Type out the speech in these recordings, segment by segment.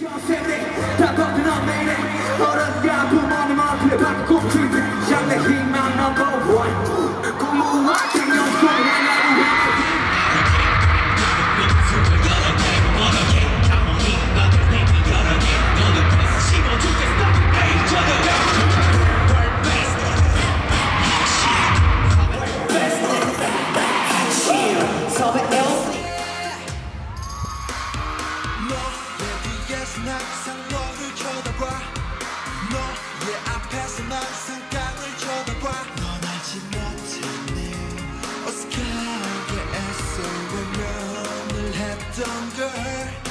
You're said it. her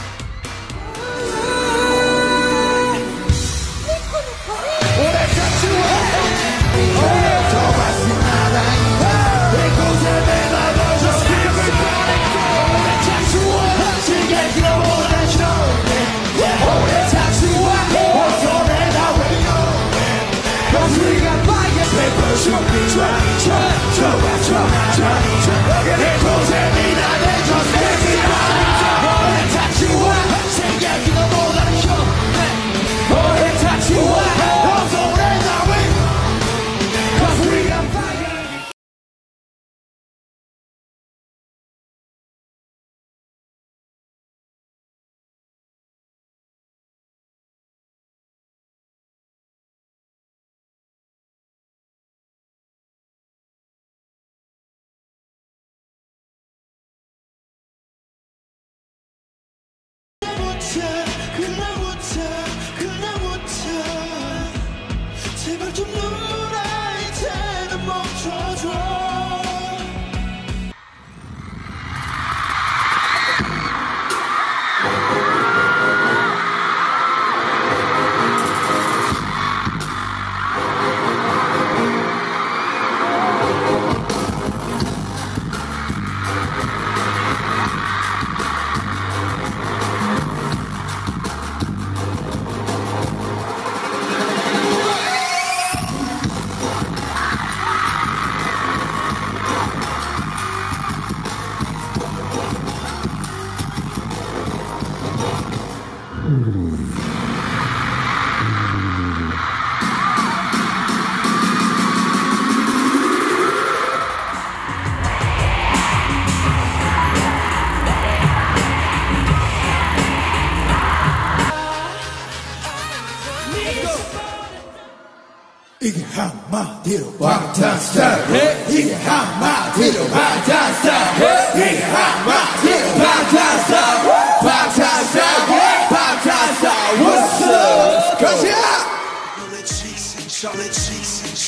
Hill by time stop. He high time stop. He high my hill by.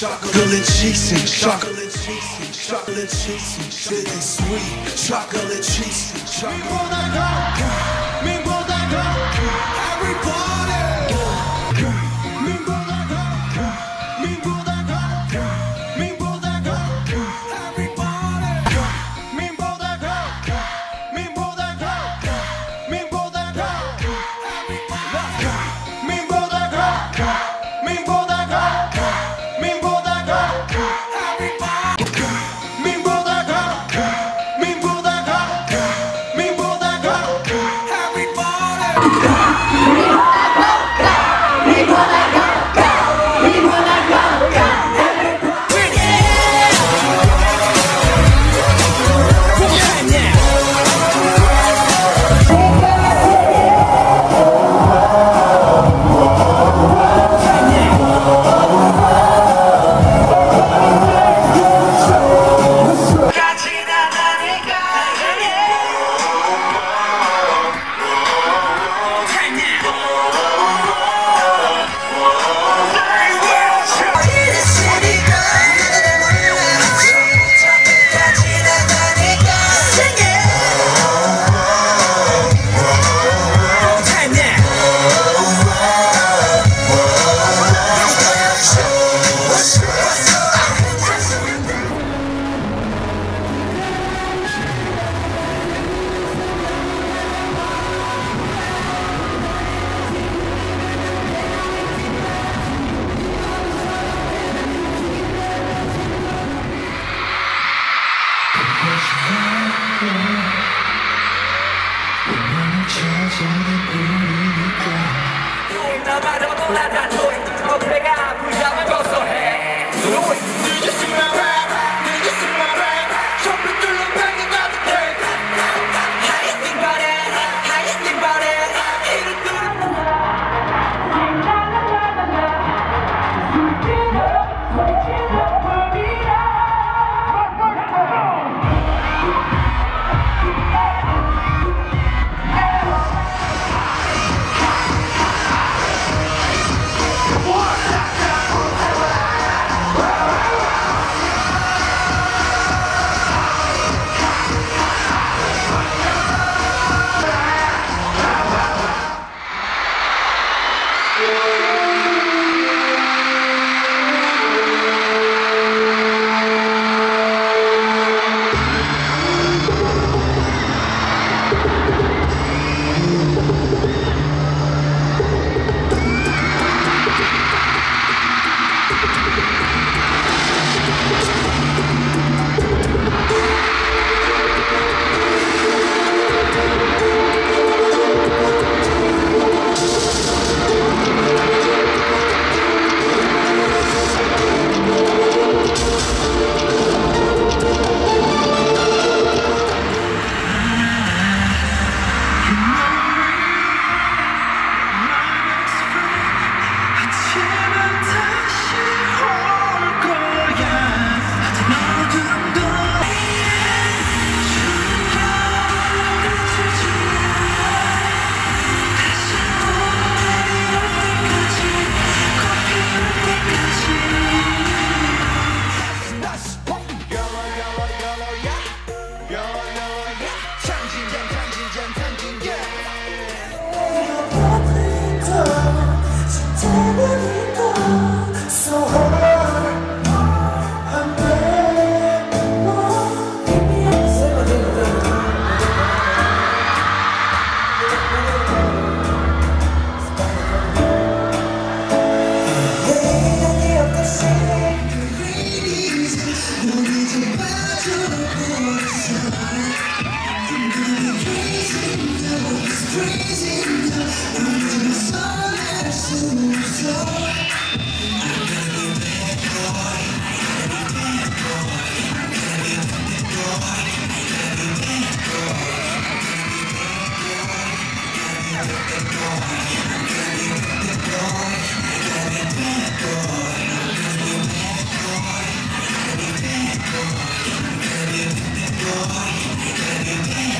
Chocolate cheese and chocolate cheese and chocolate cheese and shit is sweet. Chocolate cheese and chocolate. Oh. Just do my rap, just do my rap. Boy, I gotta be bad boy.